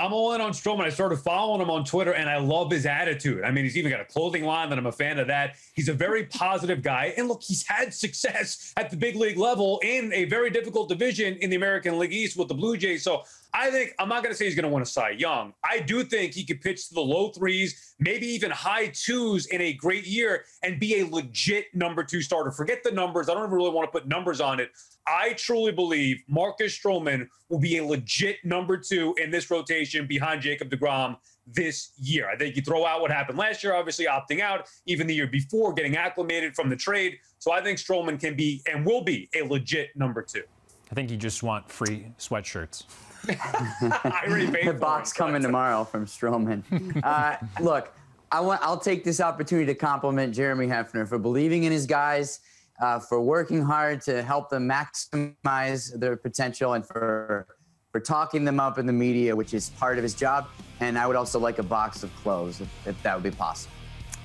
I'm all in on Stroman. I started following him on Twitter, and I love his attitude. I mean, he's even got a clothing line that I'm a fan of. That he's a very positive guy, and look, he's had success at the big league level in a very difficult division in the American League East with the Blue Jays. So I think I'm not going to say he's going to win a Cy Young. I do think he could pitch to the low threes, maybe even high twos in a great year and be a legit number two starter. Forget the numbers. I don't really want to put numbers on it. I truly believe Marcus Stroman will be a legit number two in this rotation behind Jacob DeGrom this year. I think you throw out what happened last year, obviously opting out, even the year before, getting acclimated from the trade. So I think Stroman can be and will be a legit number two. I think you just want free sweatshirts. I already paid the box coming tomorrow from Stroman. Uh, look, I want. I'll take this opportunity to compliment Jeremy Hefner for believing in his guys, uh, for working hard to help them maximize their potential, and for for talking them up in the media, which is part of his job. And I would also like a box of clothes if, if that would be possible.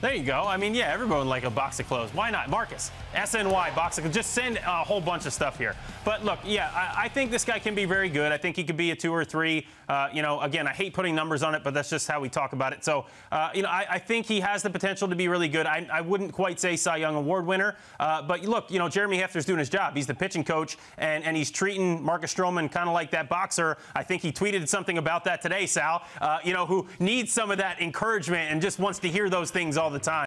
There you go. I mean, yeah, everyone would like a box of clothes. Why not? Marcus, SNY, box of clothes. Just send a whole bunch of stuff here. But look, yeah, I, I think this guy can be very good. I think he could be a two or three. Uh, you know, again, I hate putting numbers on it, but that's just how we talk about it. So, uh, you know, I, I, think he has the potential to be really good. I, I wouldn't quite say Cy Young Award winner, uh, but look, you know, Jeremy Hefner's doing his job. He's the pitching coach, and, and he's treating Marcus Stroman kind of like that boxer. I think he tweeted something about that today, Sal, uh, you know, who needs some of that encouragement and just wants to hear those things all the time.